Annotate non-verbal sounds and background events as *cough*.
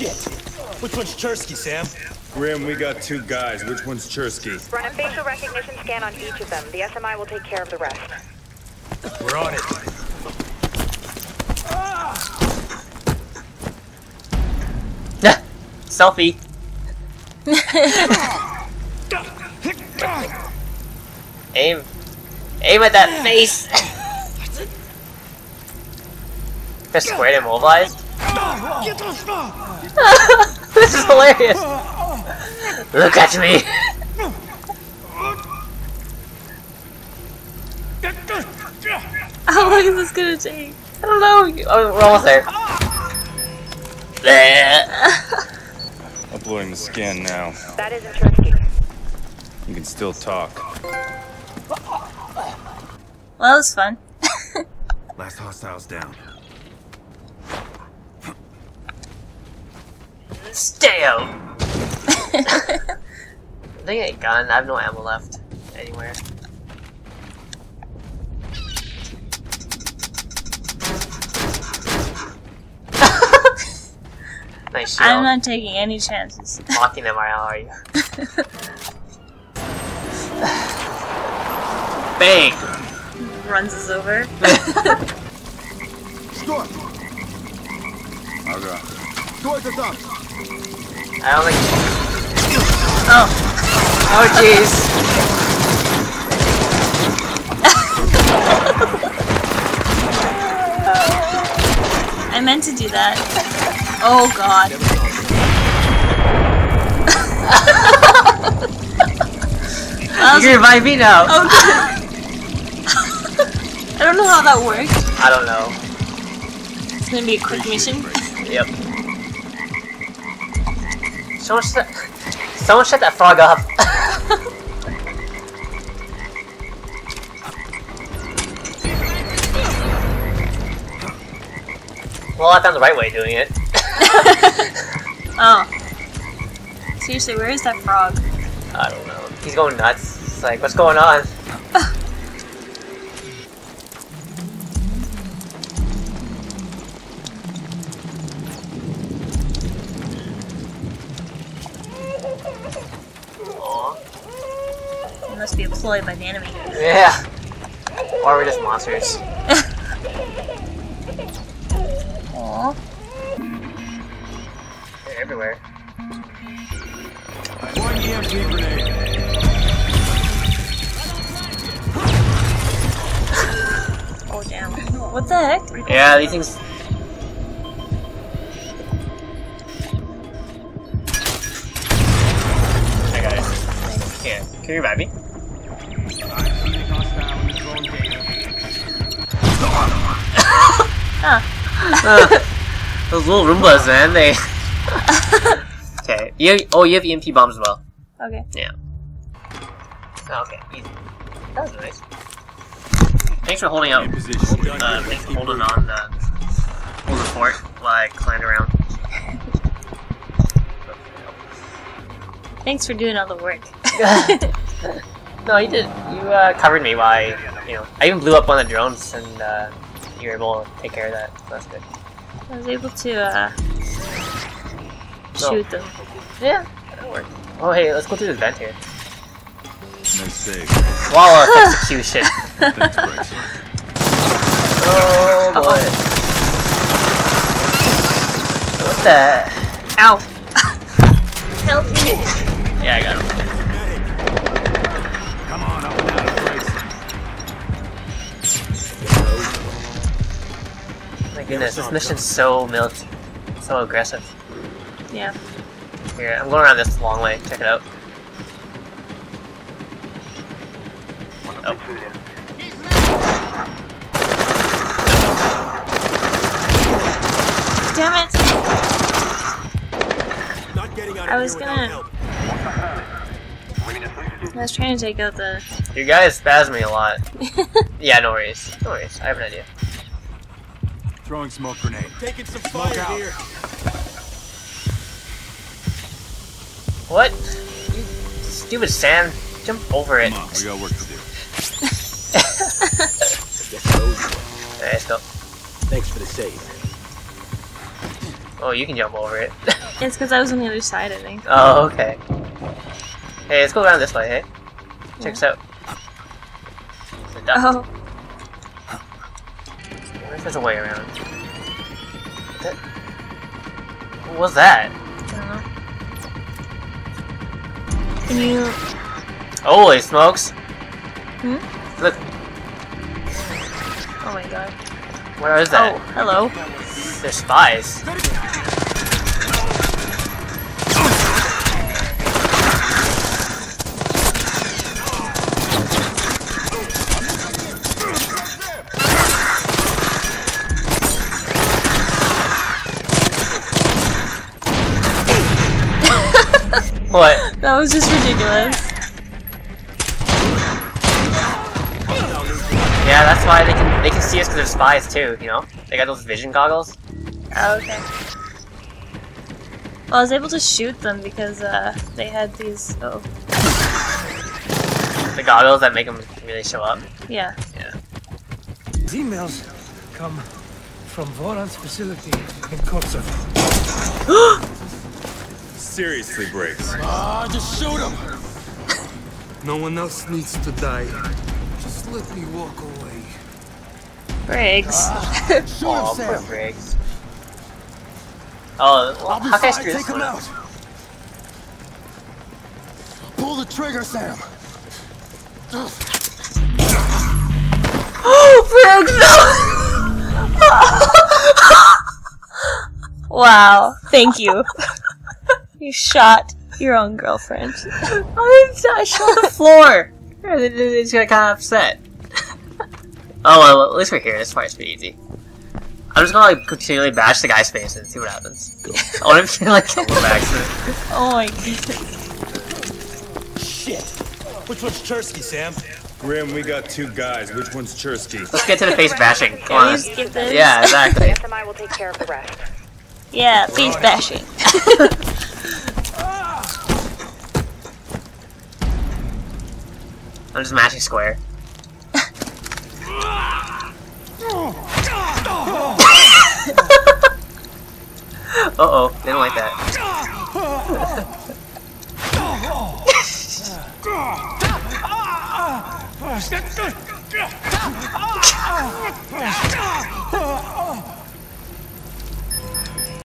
Shit! Which one's Chersky, Sam? Grim, we got two guys. Which one's Chersky? Run a facial recognition scan on each of them. The SMI will take care of the rest. We're on it. Selfie. Aim. Aim at that face! *laughs* Press square to immobilize? This is hilarious! Look at me! How long is this gonna take? I don't know. Oh, we're almost there. Bleh. Uploading the scan now. That isn't Chersky. You can still talk. Well, that was fun. Last hostiles down. Stay out! *laughs* I think a gun. I have no ammo left anywhere. *laughs* nice shield. I'm not taking any chances. *laughs* Mocking them, are are you? Bang! Runs us over. Что? Ага. Кто это там? I don't think. Oh, Oh jeez! *laughs* I meant to do that. Oh god. *laughs* You can revive me now! oh, *laughs* I don't know how that worked. I don't know. It's gonna be a quick mission. Yep. Someone shut, someone shut that frog up. *laughs* well, I found the right way of doing it. *laughs* Oh. Seriously, where is that frog? I don't know. He's going nuts. It's like, what's going on? *laughs* It must be employed by the enemy. Yeah. Or we're just monsters. *laughs* Aww. They're everywhere. One EMP grenade. *laughs* Oh damn. What the heck? Yeah, these things. Hi guys. Here, can you revive me? Those little Roombas, man, they. okay. You oh, you have EMP bombs as well. Okay. Yeah. Okay, easy. That was nice. Thanks for holding out. Uh, thanks for holding on the holding fort while I climbed around. Thanks for doing all the work. No, you did. You uh, covered me while I, you know, I even blew up one of the drones, and uh, you were able to take care of that. So that's good. I was able to uh, No. shoot them. Yeah, that worked. Oh, hey, let's go through this vent here. Nice save. Flawless *laughs* execution. Thanks, Bryce. *laughs* oh boy. What the? Ow! *laughs* Help me! Yeah, I got him. Goodness, this mission's so milk, so aggressive. Yeah. Here, I'm going around this long way. Check it out. Oh. Damn it! Not getting out I was gonna- help. I was trying to take out the. You guys spaz me a lot. *laughs* Yeah, no worries. No worries. I have an idea. Throwing smoke grenade. Taking some Smoke fire out. here. What? You stupid Sam. Jump over it. Come on, we got work to do. Guess I owe you one. Alright, *laughs* let's go. Thanks for the save. Oh, you can jump over it. *laughs* It's because I was on the other side, I think. oh, okay. Hey, let's go around this way, hey? Check this out. Oh, If there's a way around? That... What was that? I don't know. Can you? Holy smokes! Hmm? Look, Oh my god. where is that? Oh, that? hello. They're spies. What? *laughs* That was just ridiculous. Yeah, that's why they can they can see us because they're spies too. You know, they got those vision goggles. Oh, okay. Well, I was able to shoot them because uh, they had these. Oh, The goggles that make them really show up. yeah. Yeah. These emails come from Voron's facility in Kosovo. *gasps* *gasps* *gasps* Seriously, Briggs. Ah, just shoot him! No one else needs to die. Just let me walk away. Briggs. *laughs* Shoot Oh, poor Briggs. Oh, well, I'll be how can I fine. screw Take this him out. Pull the trigger, Sam. Oh, Briggs! No! *laughs* wow. Thank you. *laughs* you shot your own girlfriend. *laughs* I I shot on the floor. Just got kind of upset. *laughs* oh well, at least we're here. This part's pretty easy. I'm just gonna like continually bash the guy's face and see what happens. I want him to like kill him by accident. Oh my goodness. Shit. Which one's Chersky, Sam? Grim, we got two guys. Which one's Chersky? Let's get to the face bashing. Come on. we skip this? Yeah, exactly. *laughs* The SMI will take care of the rest. Yeah, face bashing. I'm just mashing square. *laughs* uh oh, they don't like that. *laughs*